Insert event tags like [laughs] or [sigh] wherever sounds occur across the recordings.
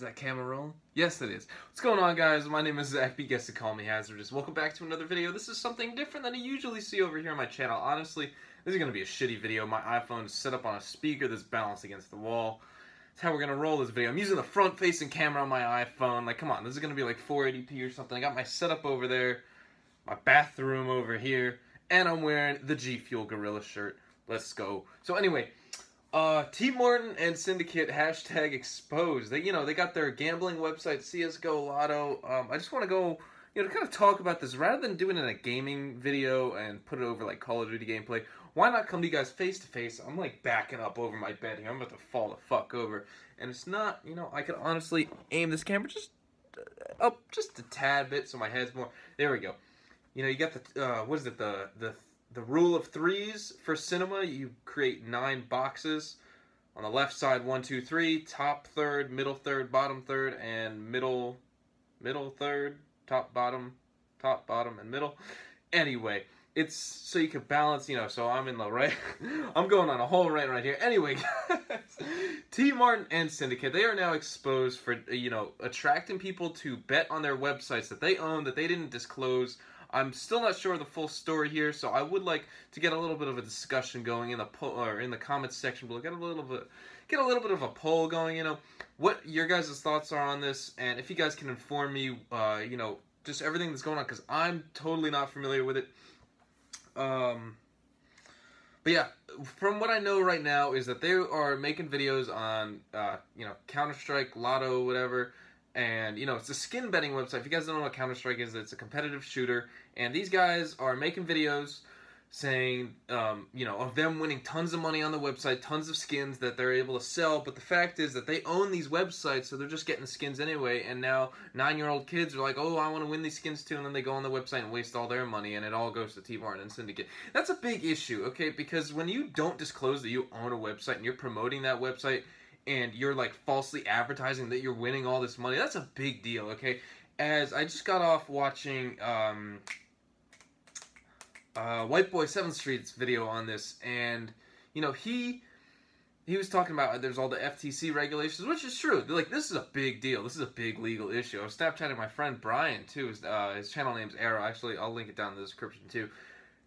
Is that camera rolling? Yes, it is. What's going on, guys? My name is Zach, but you guess to call me Hazardous. Welcome back to another video. This is something different than I usually see over here on my channel. Honestly, this is going to be a shitty video. My iPhone is set up on a speaker that's balanced against the wall. That's how we're going to roll this video. I'm using the front-facing camera on my iPhone. Like, come on, this is going to be like 480p or something. I got my setup over there, my bathroom over here, and I'm wearing the G Fuel Gorilla shirt. Let's go. So anyway, uh, TmarTn and Syndicate hashtag exposed. They, you know, they got their gambling website CS:GO Lotto. Um, I just want to go, you know, kind of talk about this rather than doing it in a gaming video and put it over like Call of Duty gameplay. Why not come to you guys face to face? I'm like backing up over my bed here. I'm about to fall the fuck over, and it's not, you know, I could honestly aim this camera just uh, up just a tad bit so my head's more. There we go. You know, you got the uh, what is it the the the rule of threes for cinema. You create nine boxes. On the left side, one, two, three, top third, middle third, bottom third, and middle, middle third, top, bottom, top, bottom, and middle. Anyway, it's so you can balance, you know, so I'm in the right, [laughs] I'm going on a whole rant right here. Anyway, [laughs] TmarTn and Syndicate, they are now exposed for, you know, attracting people to bet on their websites that they own, that they didn't disclose I'm still not sure of the full story here, so I would like to get a little bit of a discussion going in the po- or in the comments section below. Get a little bit get a little bit of a poll going. You know what your guys' thoughts are on this, and if you guys can inform me, uh, you know, just everything that's going on because I'm totally not familiar with it. Um. But yeah, from what I know right now is that they are making videos on, uh, you know, Counter Strike, Lotto, whatever, and you know it's a skin betting website. If you guys don't know what Counter Strike is, it's a competitive shooter, and these guys are making videos saying, um, you know, of them winning tons of money on the website, tons of skins that they're able to sell. But the fact is that they own these websites, so they're just getting skins anyway. And now nine-year-old kids are like, oh, I want to win these skins too, and then they go on the website and waste all their money, and it all goes to TmarTn and Syndicate. That's a big issue, okay? Because when you don't disclose that you own a website and you're promoting that website and you're like falsely advertising that you're winning all this money, that's a big deal, okay? As I just got off watching um, uh, White Boy Seventh Street's video on this, and you know he he was talking about there's all the FTC regulations, which is true. They're like this is a big deal. This is a big legal issue. I was Snapchatting my friend Brian too. His, uh, his channel name's Arrow. Actually, I'll link it down in the description too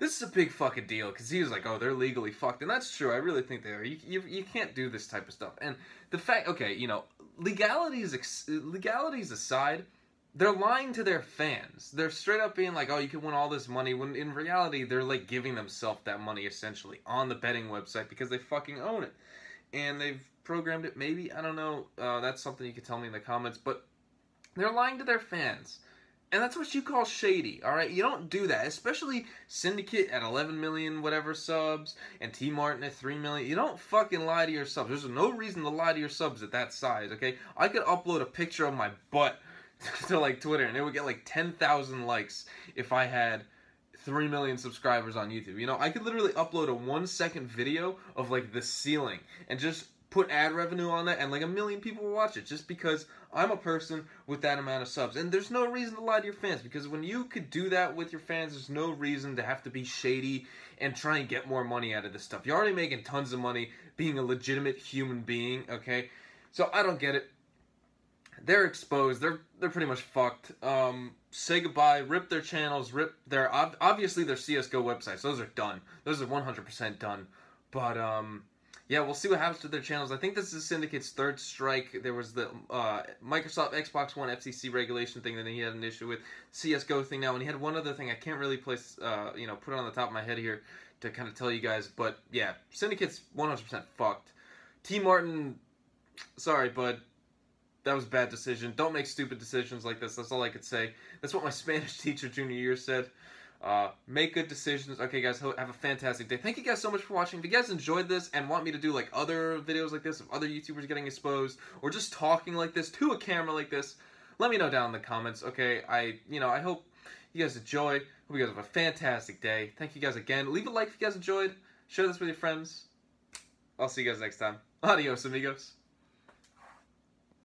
this is a big fucking deal because he was like, oh, they're legally fucked, and that's true. I really think they are. You, you, you can't do this type of stuff. And the fact, okay, you know, legalities legalities aside, they're lying to their fans. They're straight up being like, oh, you can win all this money when in reality they're like giving themselves that money essentially on the betting website because they fucking own it, and they've programmed it. Maybe I don't know. Uh, that's something you can tell me in the comments, but they're lying to their fans. And that's what you call shady, all right? You don't do that, especially Syndicate at 11 million whatever subs and TmarTn at 3 million. You don't fucking lie to your subs. There's no reason to lie to your subs at that size, okay? I could upload a picture of my butt [laughs] to like Twitter and it would get like 10,000 likes if I had 3 million subscribers on YouTube. You know, I could literally upload a 1 second video of like the ceiling and just put ad revenue on that and like a million people will watch it just because I'm a person with that amount of subs. And there's no reason to lie to your fans because when you could do that with your fans, there's no reason to have to be shady and try and get more money out of this stuff. You're already making tons of money being a legitimate human being, okay? So I don't get it. They're exposed. They're they're pretty much fucked. Um, say goodbye. Rip their channels. Rip their obviously their CS:GO websites. Those are done. Those are 100% done. But um, yeah, we'll see what happens to their channels. I think this is Syndicate's third strike. There was the uh, Microsoft Xbox One FCC regulation thing that he had an issue with, CS:GO thing now, and he had one other thing I can't really place, uh, you know, put it on the top of my head here to kind of tell you guys. But yeah, Syndicate's 100% fucked. TmarTn, sorry, but that was a bad decision. Don't make stupid decisions like this. That's all I could say. That's what my [laughs] Spanish teacher junior year said. Uh, make good decisions. Okay, guys, have a fantastic day. Thank you guys so much for watching. If you guys enjoyed this and want me to do like other videos like this of other YouTubers getting exposed or just talking like this to a camera like this, let me know down in the comments. Okay, I you know I hope you guys enjoy. Hope you guys have a fantastic day. Thank you guys again. Leave a like if you guys enjoyed. Share this with your friends. I'll see you guys next time. Adios, amigos.